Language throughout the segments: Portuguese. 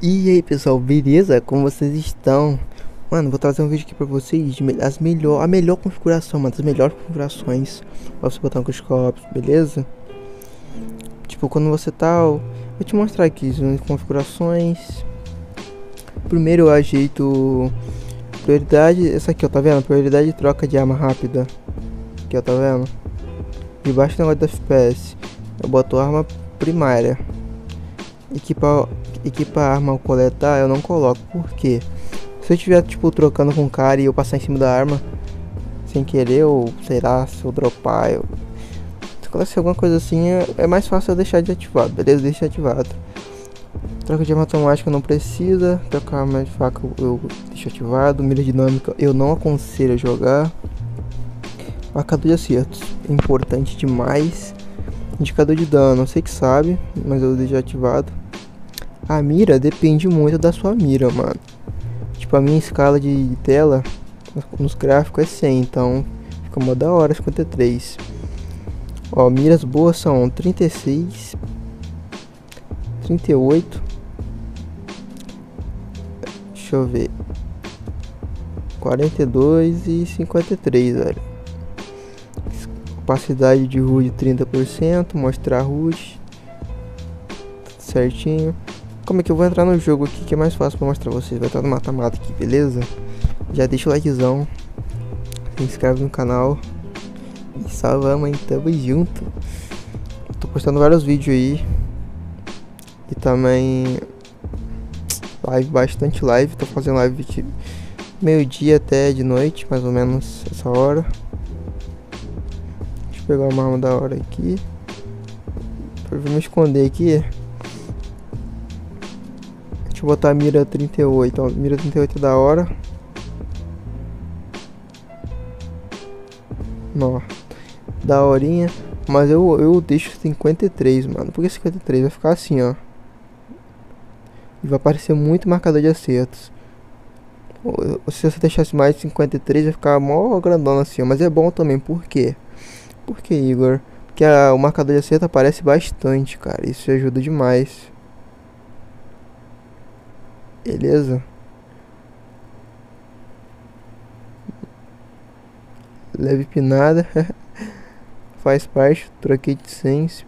E aí pessoal, beleza? Como vocês estão? Mano, vou trazer um vídeo aqui pra vocês de as melhor, a melhor configuração, uma das melhores configurações pra você botar um cuscópio, beleza? Tipo, quando você tá... Vou te mostrar aqui as configurações Primeiro eu ajeito prioridade, essa aqui ó, tá vendo? Prioridade de troca de arma rápida Aqui ó, tá vendo? Debaixo do negócio do FPS Eu boto arma primária Equipar equipa a arma ao coletar, eu não coloco. Por quê? Se eu estiver, tipo, trocando com o cara e eu passar em cima da arma sem querer, ou sei lá, se eu dropar, eu... se acontecer alguma coisa assim, é, é mais fácil eu deixar desativado, beleza? Deixa ativado. Troca de arma automática não precisa. Trocar arma de faca eu, eu deixo ativado. Mira dinâmica eu não aconselho jogar. Marcador de acertos, importante demais. Indicador de dano, sei que sabe, mas eu deixo ativado. A mira depende muito da sua mira, mano. Tipo, a minha escala de tela nos gráficos é 100, então fica uma da hora 53. Ó, miras boas são 36, 38. Deixa eu ver. 42 e 53, velho. Capacidade de HUD 30%, mostrar HUD. Certinho. Como é que eu vou entrar no jogo aqui que é mais fácil pra mostrar vocês? Vai estar no mata-mata aqui, beleza? Já deixa o likezão. Se inscreve no canal. E salve, mãe. Tamo junto. Tô postando vários vídeos aí. E também. Live, bastante live. Tô fazendo live de meio-dia até de noite, mais ou menos essa hora. Pegar uma arma da hora aqui. Vou me esconder aqui. Deixa eu botar a mira 38, ó. Mira 38 é da hora. Nó. Da horinha. Mas eu, eu deixo 53, mano. Por que 53? Vai ficar assim, ó. E vai aparecer muito marcador de acertos. Se você deixasse mais de 53, vai ficar mó grandona assim, ó. Mas é bom também, por quê? Por que, Igor? Porque a, o marcador de acerto aparece bastante, cara. Isso ajuda demais. Beleza? Leve pinada. Faz parte. Troquei de sense.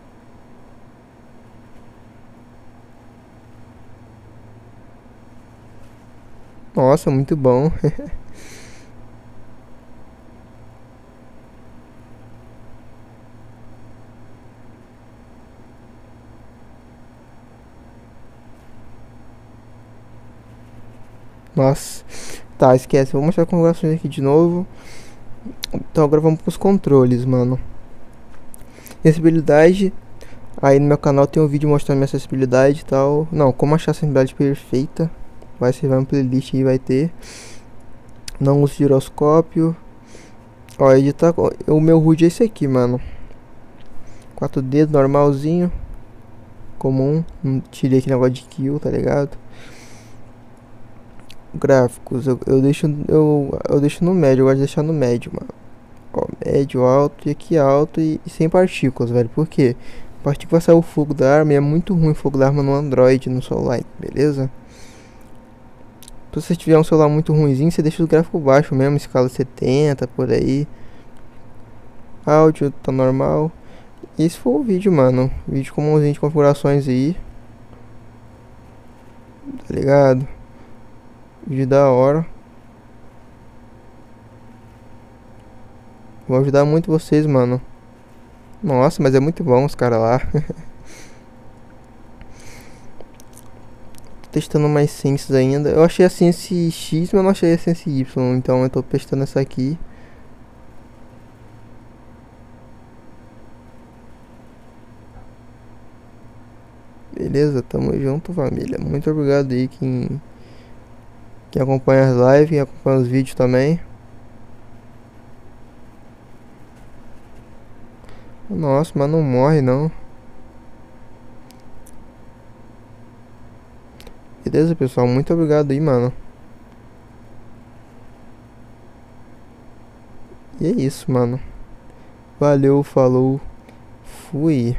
Nossa, muito bom. Nossa. Tá, esquece. Vou mostrar configurações aqui de novo. Então agora vamos pros controles, mano. Acessibilidade. Aí no meu canal tem um vídeo mostrando minha acessibilidade e tal. Não, como achar a acessibilidade perfeita. Vai ser vai um playlist aí vai ter. Não uso giroscópio. Ó, editar. O meu HUD é esse aqui, mano. Quatro dedos, normalzinho. Comum. Não tirei aquele negócio de kill, tá ligado? Gráficos eu, eu deixo eu, eu deixo no médio eu gosto de deixar no médio mano. Ó médio alto e aqui alto e, e sem partículas velho. Por quê? Partícula sair o fogo da arma e é muito ruim o fogo da arma no android no celular beleza? Se você tiver um celular muito ruimzinho você deixa o gráfico baixo mesmo escala 70 por aí. Áudio tá normal. E esse foi o vídeo mano. Vídeo com um de configurações aí. Tá ligado Vídeo da hora. Vou ajudar muito vocês, mano. Nossa, mas é muito bom os caras lá. testando mais ciências ainda. Eu achei a ciência X, mas não achei a ciência Y. Então eu tô testando essa aqui. Beleza, tamo junto, família. Muito obrigado aí quem quem acompanha as lives, quem acompanha os vídeos também. Nossa, mas não morre não. Beleza, pessoal? Muito obrigado aí, mano. E é isso, mano. Valeu, falou. Fui.